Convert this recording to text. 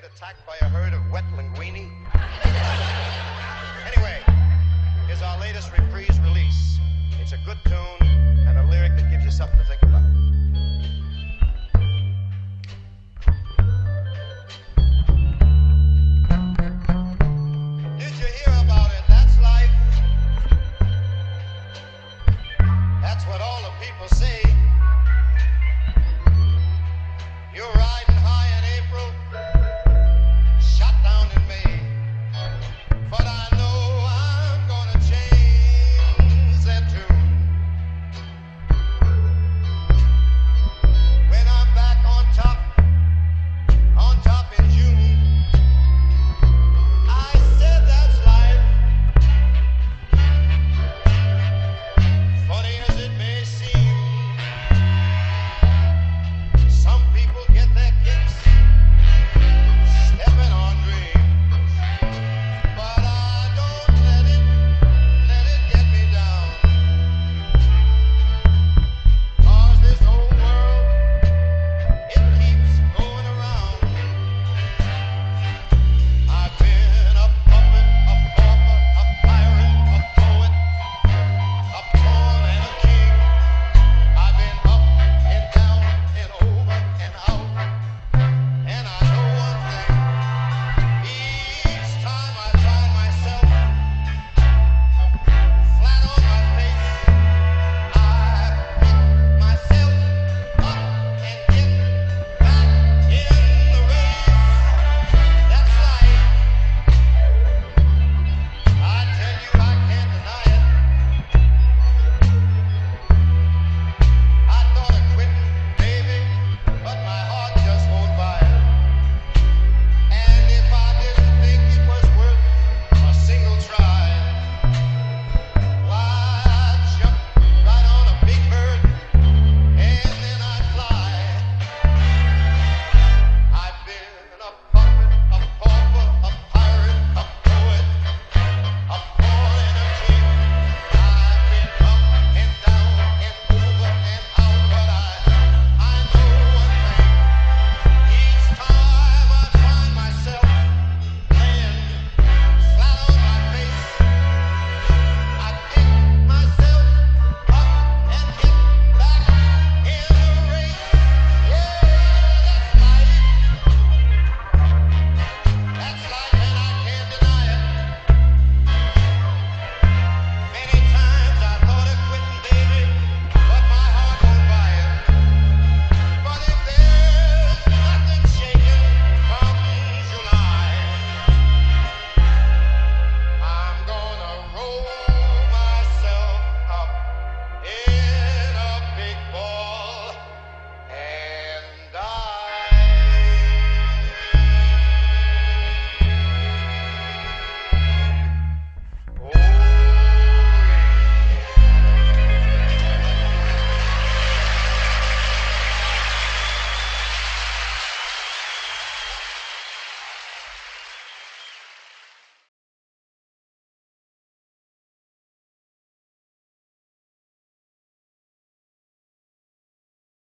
get attacked by a herd of wet linguini? anyway, here's our latest reprise release. It's a good tune and a lyric that gives you something to think about.